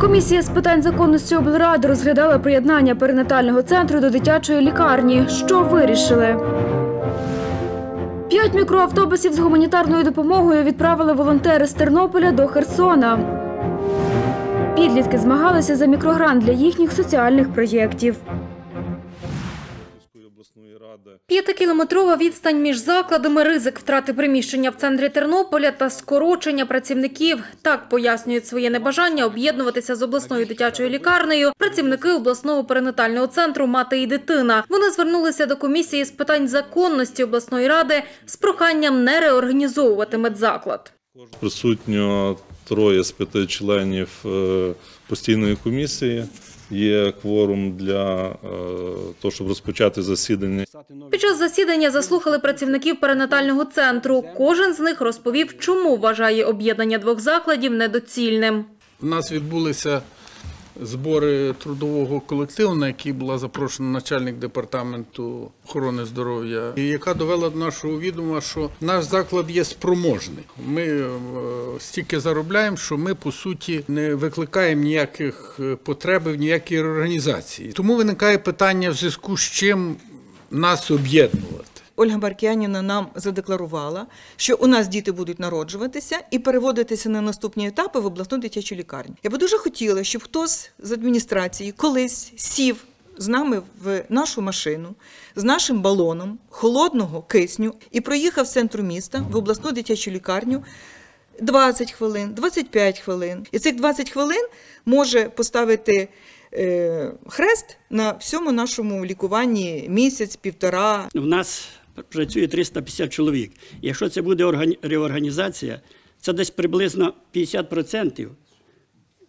Комісія з питань законності облради розглядала приєднання перинатального центру до дитячої лікарні. Що вирішили? П'ять мікроавтобусів з гуманітарною допомогою відправили волонтери з Тернополя до Херсона. Підлітки змагалися за мікрогрант для їхніх соціальних проєктів. П'ятикілометрова відстань між закладами, ризик втрати приміщення в центрі Тернополя та скорочення працівників. Так пояснюють своє небажання об'єднуватися з обласною дитячою лікарнею працівники обласного перинатального центру «Мати і дитина». Вони звернулися до комісії з питань законності обласної ради з проханням не реорганізовувати медзаклад. присутньо троє з п'яти членів е, постійної комісії. Є кворум для е, того, щоб розпочати засідання. Під час засідання заслухали працівників перинатального центру. Кожен з них розповів, чому вважає об'єднання двох закладів недоцільним. У нас відбулися збори трудового колективу, на який була запрошена начальник департаменту охорони здоров'я, і яка довела до нашого відома, що наш заклад є спроможний. Ми е, стільки заробляємо, що ми по суті не викликаємо ніяких е, потреби в ніякій організації. Тому виникає питання в зв'язку з чим нас об'єднувати. Ольга Маркіяніна нам задекларувала, що у нас діти будуть народжуватися і переводитися на наступні етапи в обласну дитячу лікарню. Я би дуже хотіла, щоб хтось з адміністрації колись сів з нами в нашу машину з нашим балоном холодного кисню і проїхав з центру міста в обласну дитячу лікарню. 20 хвилин, 25 хвилин. І цих 20 хвилин може поставити е, хрест на всьому нашому лікуванні місяць, півтора, В нас працює 350 чоловік. Якщо це буде органі- реорганізація, це десь приблизно 50%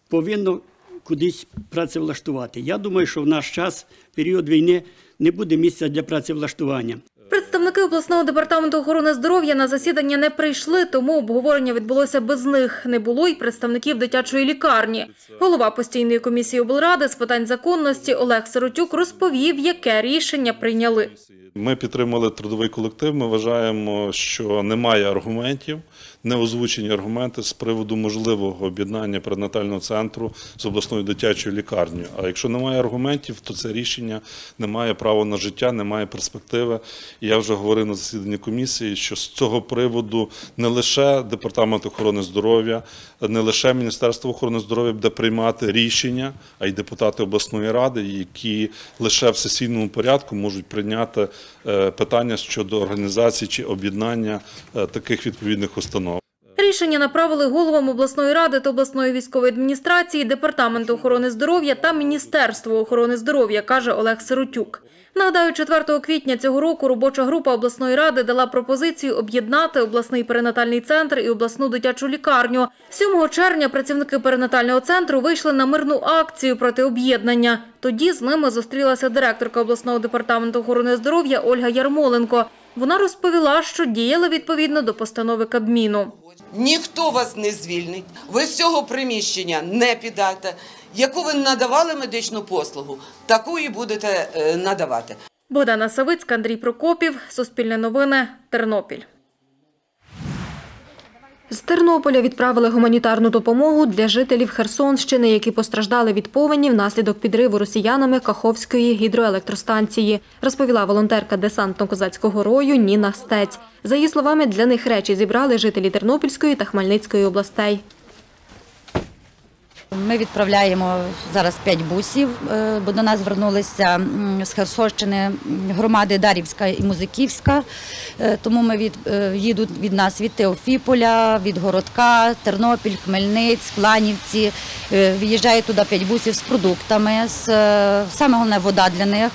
повинно кудись працевлаштувати. Я думаю, що в наш час, період війни, не буде місця для працевлаштування. Представники обласного департаменту охорони здоров'я на засідання не прийшли, тому обговорення відбулося без них. Не було й представників дитячої лікарні. Голова постійної комісії облради з питань законності Олег Сиротюк розповів, яке рішення прийняли. Ми підтримали трудовий колектив. Ми вважаємо, що немає аргументів, не озвучені аргументи з приводу можливого об'єднання перинатального центру з обласною дитячою лікарнею. А якщо немає аргументів, то це рішення не має права на життя, не має перспективи. І я вже говорив на засіданні комісії, що з цього приводу не лише департамент охорони здоров'я, не лише Міністерство охорони здоров'я буде приймати рішення, а й депутати обласної ради, які лише в сесійному порядку можуть прийняти питання щодо організації чи об'єднання е, таких відповідних установ. Рішення направили головам обласної ради та обласної військової адміністрації, департаменту охорони здоров'я та Міністерству охорони здоров'я, каже Олег Сиротюк. Нагадаю, 4 квітня цього року робоча група обласної ради дала пропозицію об'єднати обласний перинатальний центр і обласну дитячу лікарню. 7 червня працівники перинатального центру вийшли на мирну акцію проти об'єднання. Тоді з ними зустрілася директорка обласного департаменту охорони здоров'я Ольга Ярмоленко. Вона розповіла, що діяли відповідно до постанови Кабміну. Ніхто вас не звільнить, ви з цього приміщення не підете. Яку ви надавали медичну послугу, таку і будете е, надавати. Богдана Савицька, Андрій Прокопів, Суспільне новини, Тернопіль. З Тернополя відправили гуманітарну допомогу для жителів Херсонщини, які постраждали від повені внаслідок підриву росіянами Каховської гідроелектростанції, розповіла волонтерка десантно-козацького рою Ніна Стець. За її словами, для них речі зібрали жителі Тернопільської та Хмельницької областей. Ми відправляємо зараз п'ять бусів, е, бо до нас звернулися з Херсонщини громади Дарівська і Музиківська. Е, Тому ми від, е, їдуть від нас від Теофіполя, від Городка, Тернопіль, Хмельниць, Кланівці. Виїжджає туди п'ять бусів з продуктами, з, саме головне вода для них,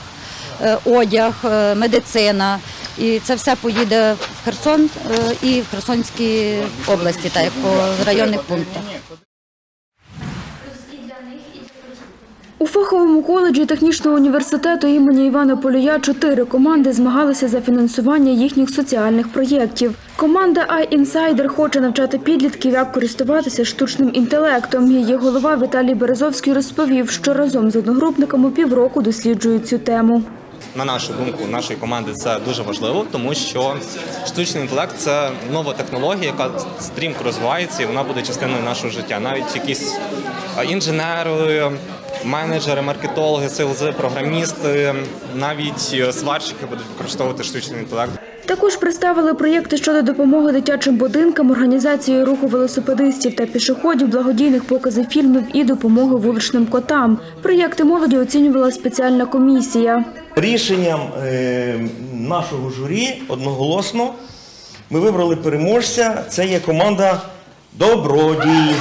одяг, медицина. І це все поїде в Херсон і в Херсонській області, так як по районних пунктах. У фаховому коледжі технічного університету імені Івана Полія чотири команди змагалися за фінансування їхніх соціальних проєктів. Команда iInsider хоче навчати підлітків, як користуватися штучним інтелектом. Її голова Віталій Березовський розповів, що разом з одногрупниками півроку досліджують цю тему. На нашу думку, нашої команди це дуже важливо, тому що штучний інтелект це нова технологія, яка стрімко розвивається, і вона буде частиною нашого життя. Навіть якісь інженери, менеджери, маркетологи, селзи, програмісти, навіть е, сварщики будуть використовувати штучний інтелект. Також представили проєкти щодо допомоги дитячим будинкам, організації руху велосипедистів та пішоходів, благодійних показів фільмів і допомоги вуличним котам. Проєкти молоді оцінювала спеціальна комісія. Рішенням е, нашого журі одноголосно ми вибрали переможця. Це є команда Добродій.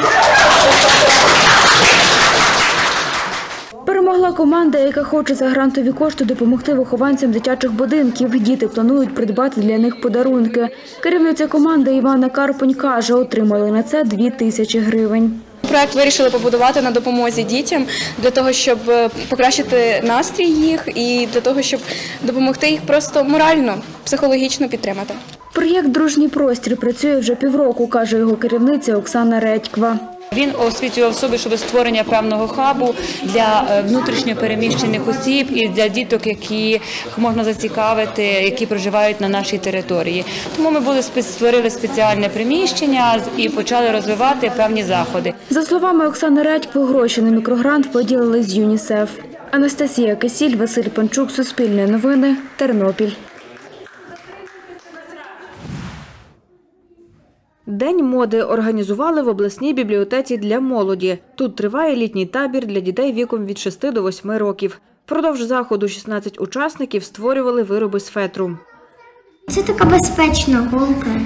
Перемогла команда, яка хоче за грантові кошти допомогти вихованцям дитячих будинків. Діти планують придбати для них подарунки. Керівниця команди Івана Карпонь каже, отримали на це дві тисячі гривень. Проект вирішили побудувати на допомозі дітям для того, щоб е, покращити настрій їх і для того, щоб допомогти їх просто морально, психологічно підтримати. Проєкт Дружній простір працює вже півроку, каже його керівниця Оксана Редьква. Він освітлював собі, щоб створення певного хабу для е, внутрішньо переміщених осіб і для діток, яких можна зацікавити, які проживають на нашій території. Тому ми були створили спеціальне приміщення і почали розвивати певні заходи. За словами Оксани Редькви, гроші на мікрогрант виділили з ЮНІСЕФ. Анастасія Кисіль, Василь Панчук, Суспільне новини, Тернопіль. День моди організували в обласній бібліотеці для молоді. Тут триває літній табір для дітей віком від 6 до 8 років. Впродовж заходу 16 учасників створювали вироби з фетру. Це така безпечна голка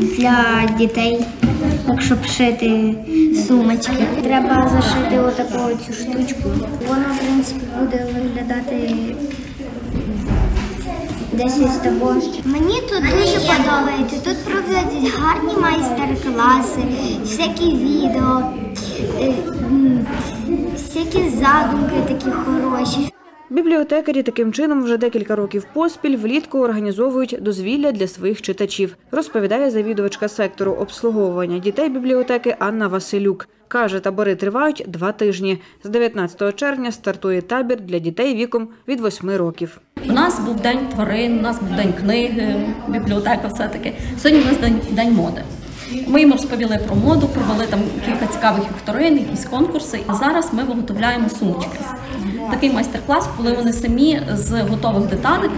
для дітей, якщо шити сумочки. Треба зашити отаку цю штучку. Вона, в принципі, буде виглядати десь із того. Мені тут подобається. Тут проводять гарні майстер-класи, всякі відео, е, всякі задумки такі хороші. Бібліотекарі таким чином вже декілька років поспіль влітку організовують дозвілля для своїх читачів, розповідає завідувачка сектору обслуговування дітей бібліотеки Анна Василюк. Каже, табори тривають два тижні. З 19 червня стартує табір для дітей віком від 8 років. У нас був день тварин, у нас був день книги, бібліотека все-таки. Сьогодні у нас день, день моди. Ми їм розповіли про моду, провели там кілька цікавих вікторин, якісь конкурси. А зараз ми виготовляємо сумочки. Такий майстер-клас, коли вони самі з готових деталей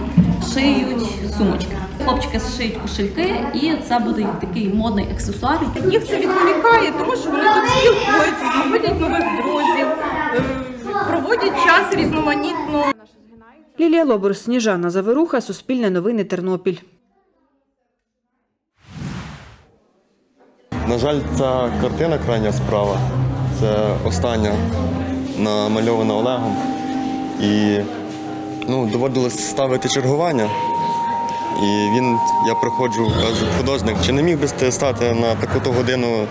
шиють сумочки. Хлопчики зшиють кошельки, і це буде такий модний аксесуар. Їх це відволікає, тому що вони тут спілкуються, знаходять нових друзів, е, проводять час різноманітно. Лілія Лобур, Сніжана Заверуха, Суспільне новини, Тернопіль. На жаль, ця картина крайня справа. Це остання намальована Олегом. І ну, доводилось ставити чергування. І він, я приходжу, кажу, художник, чи не міг би ти стати на таку-то годину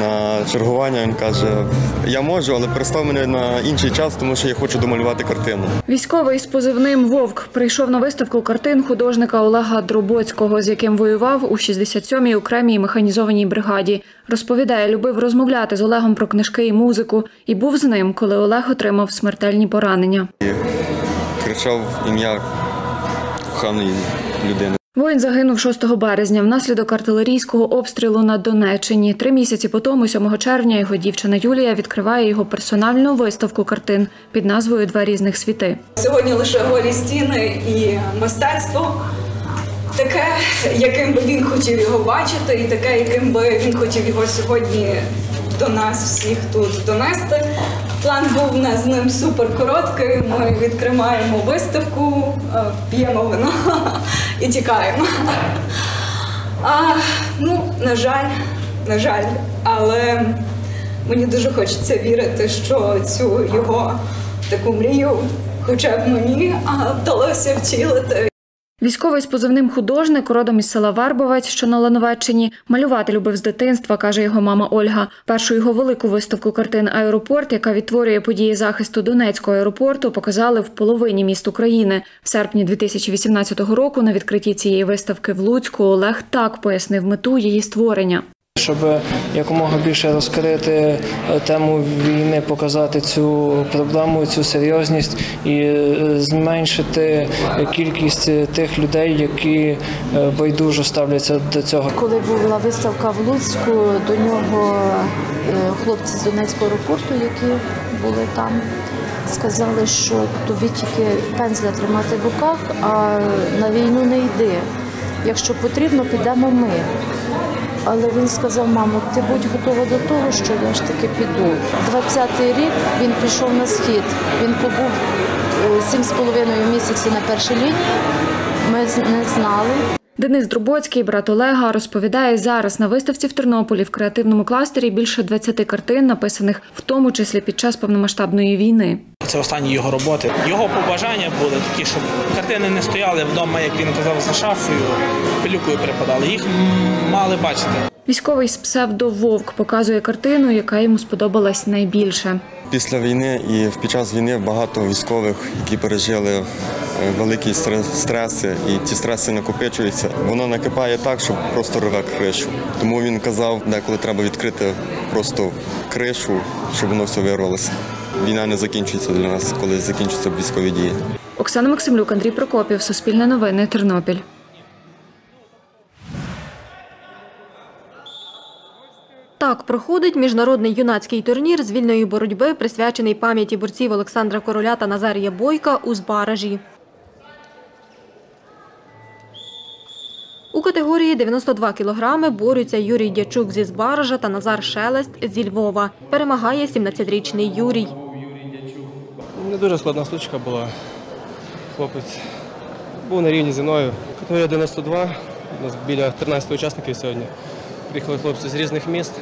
на чергування? Він каже, я можу, але перестав мене на інший час, тому що я хочу домалювати картину. Військовий з позивним Вовк прийшов на виставку картин художника Олега Дробоцького, з яким воював у 67-й окремій механізованій бригаді. Розповідає, любив розмовляти з Олегом про книжки і музику, і був з ним, коли Олег отримав смертельні поранення. І кричав ім'я коханої людини. Воїн загинув 6 березня внаслідок артилерійського обстрілу на Донеччині. Три місяці по тому, 7 червня, його дівчина Юлія відкриває його персональну виставку картин під назвою Два різних світи. Сьогодні лише голі стіни і мистецтво таке, яким би він хотів його бачити, і таке, яким би він хотів його сьогодні до нас всіх тут донести. План був у нас з ним супер короткий. Ми відкриваємо виставку, е, п'ємо вино і тікаємо. А, ну, на жаль, на жаль, але мені дуже хочеться вірити, що цю його таку мрію, хоча б мені, вдалося втілити. Військовий з позивним художник, родом із села Вербовець, що на Лановеччині, малювати любив з дитинства, каже його мама Ольга. Першу його велику виставку картин Аеропорт, яка відтворює події захисту Донецького аеропорту, показали в половині міст України. В серпні 2018 року на відкритті цієї виставки в Луцьку Олег так пояснив мету її створення. Щоб якомога більше розкрити е, тему війни, показати цю проблему, цю серйозність і е, зменшити кількість тих людей, які е, байдуже ставляться до цього. Коли була виставка в Луцьку, до нього хлопці з Донецького аеропорту, які були там, сказали, що тобі тільки пензля тримати в руках, а на війну не йди. Якщо потрібно, підемо ми. Але він сказав, мамо, ти будь готова до того, що я ж таки піду. 20-й рік він пішов на схід. Він побув е, сім з половиною місяці на першій лінії. Ми не знали. Денис Дробоцький, брат Олега, розповідає зараз на виставці в Тернополі в креативному кластері більше 20 картин, написаних в тому числі під час повномасштабної війни. Це останні його роботи. Його побажання були такі, щоб картини не стояли вдома, як він казав, за шафою, пилюкою припадали. Їх мали бачити. Військовий з псевдо Вовк показує картину, яка йому сподобалась найбільше. Після війни і під час війни багато військових, які пережили е, великі стреси, і ті стреси накопичуються. Воно накипає так, що просто рве кришу. Тому він казав, деколи треба відкрити просто кришу, щоб воно все вирвалося. Війна не закінчується для нас, коли закінчаться військові дії. Оксана Максимлюк, Андрій Прокопів, Суспільне новини, Тернопіль. Так проходить міжнародний юнацький турнір з вільної боротьби, присвячений пам'яті борців Олександра Короля та Назарія Бойка у Збаражі. У категорії 92 кілограми борються Юрій Дячук зі Збаража та Назар Шелест зі Львова. Перемагає 17-річний Юрій. Не дуже складна стучка була. Хлопець був на рівні зі мною. Категорія 92, у нас біля 13 учасників сьогодні. Приїхали хлопці з різних міст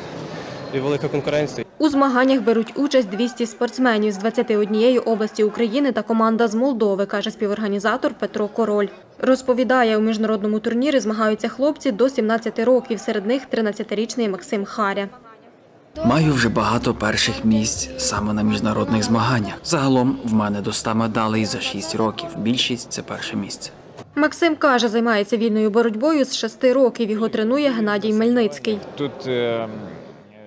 і велика конкуренція. У змаганнях беруть участь 200 спортсменів з 21 області України та команда з Молдови, каже співорганізатор Петро Король. Розповідає, у міжнародному турнірі змагаються хлопці до 17 років, серед них 13-річний Максим Харя. Маю вже багато перших місць саме на міжнародних змаганнях. Загалом в мене до 100 медалей за 6 років. Більшість це перше місце. Максим каже, займається вільною боротьбою з 6 років. Його тренує Геннадій Мельницький. Тут, е,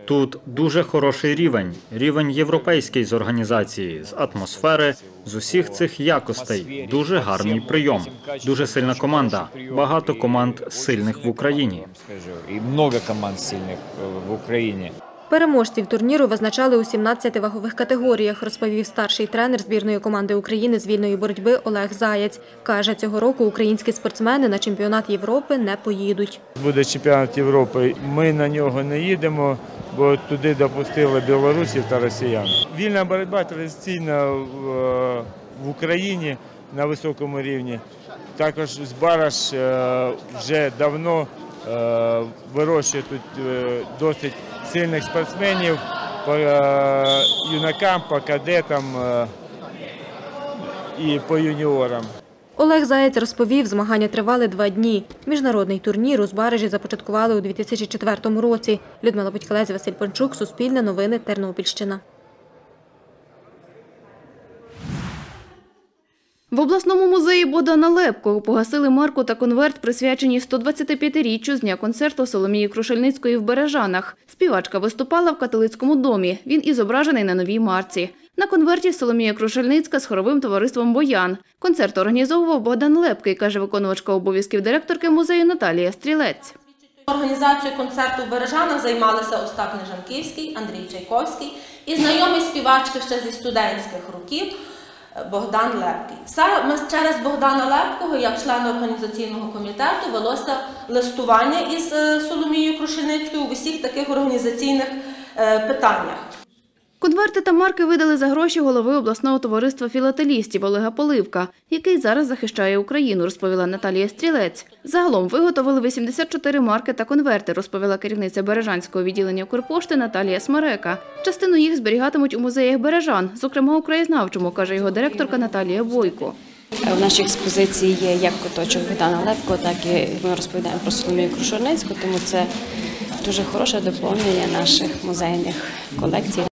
Тут дуже хороший рівень, рівень європейський з організації, з атмосфери, з усіх цих якостей. Дуже гарний прийом, дуже сильна команда. Багато команд сильних в Україні. скажу. І много команд сильних е, в Україні. Переможців турніру визначали у 17 вагових категоріях, розповів старший тренер збірної команди України з вільної боротьби Олег Заєць. Каже, цього року українські спортсмени на чемпіонат Європи не поїдуть. Буде чемпіонат Європи. Ми на нього не їдемо, бо туди допустили білорусів та росіян. Вільна боротьба традиційна в, е, Україні на високому рівні. Також Збараш е, вже давно е, вирощує тут досить сильних спортсменів по е, юнакам, по кадетам е, і по юніорам. Олег Заєць розповів, змагання тривали два дні. Міжнародний турнір у Збаражі започаткували у 2004 році. Людмила Будькалець, Василь Панчук, Суспільне новини, Тернопільщина. Обласному музеї Богдана Лепко погасили марку та конверт, присвячені 125-річчю з дня концерту Соломії Крушельницької в Бережанах. Співачка виступала в католицькому домі. Він і зображений на новій марці. На конверті Соломія Крушельницька з хоровим товариством Боян. Концерт організовував Богдан Лепкий, каже виконувачка обов'язків директорки музею Наталія Стрілець. Організацією концерту в Бережанах займалися Остап Нежанківський, Андрій Чайковський і знайомі співачки ще зі студентських років Богдан Лепкий. Саме через Богдана Лепкого, як члена організаційного комітету, велося листування із е, Соломією Крушеницькою у усіх таких організаційних е, питаннях. Конверти та марки видали за гроші голови обласного товариства філателістів Олега Поливка, який зараз захищає Україну, розповіла Наталія Стрілець. Загалом виготовили 84 марки та конверти, розповіла керівниця Бережанського відділення Укрпошти Наталія Смерека. Частину їх зберігатимуть у музеях Бережан, зокрема у краєзнавчому, каже його директорка Наталія Бойко. В нашій експозиції є як куточок Богдана Лепко, так і ми розповідаємо про Соломію Крушурницьку, тому це дуже хороше доповнення наших музейних колекцій.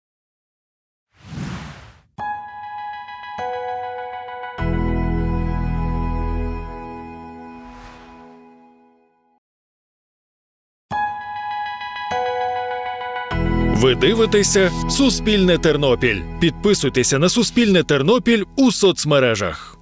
Ви дивитеся Суспільне Тернопіль. Підписуйтеся на Суспільне Тернопіль у соцмережах.